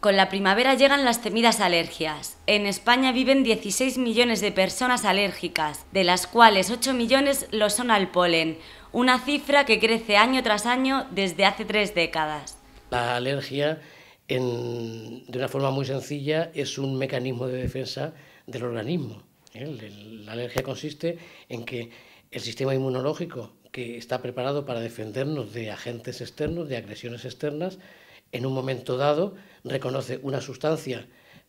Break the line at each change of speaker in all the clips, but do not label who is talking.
Con la primavera llegan las temidas alergias. En España viven 16 millones de personas alérgicas, de las cuales 8 millones lo son al polen, una cifra que crece año tras año desde hace tres décadas.
La alergia, de una forma muy sencilla, es un mecanismo de defensa del organismo. ¿eh? La alergia consiste en que el sistema inmunológico, que está preparado para defendernos de agentes externos, de agresiones externas, en un momento dado reconoce una sustancia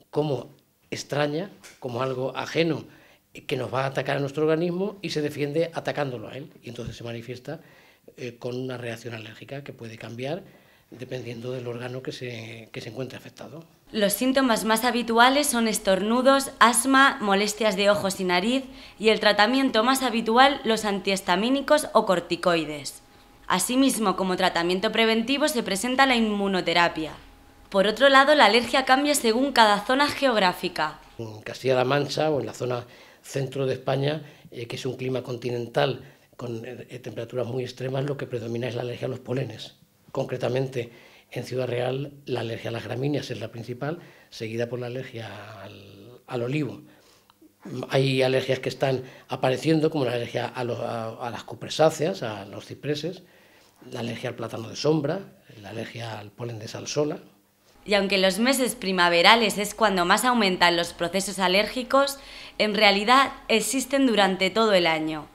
como extraña, como algo ajeno que nos va a atacar a nuestro organismo y se defiende atacándolo a él. Y entonces se manifiesta eh, con una reacción alérgica que puede cambiar dependiendo del órgano que se, que se encuentre afectado.
Los síntomas más habituales son estornudos, asma, molestias de ojos y nariz y el tratamiento más habitual los antihistamínicos o corticoides. Asimismo, como tratamiento preventivo se presenta la inmunoterapia. Por otro lado, la alergia cambia según cada zona geográfica.
En Castilla-La Mancha o en la zona centro de España, eh, que es un clima continental con eh, temperaturas muy extremas, lo que predomina es la alergia a los polenes. Concretamente, en Ciudad Real, la alergia a las gramíneas es la principal, seguida por la alergia al, olivo. Hay alergias que están apareciendo, como la alergia a, a las cupresáceas, a los cipreses, la alergia al plátano de sombra, la alergia al polen de salsola.
Y aunque los meses primaverales es cuando más aumentan los procesos alérgicos, en realidad existen durante todo el año.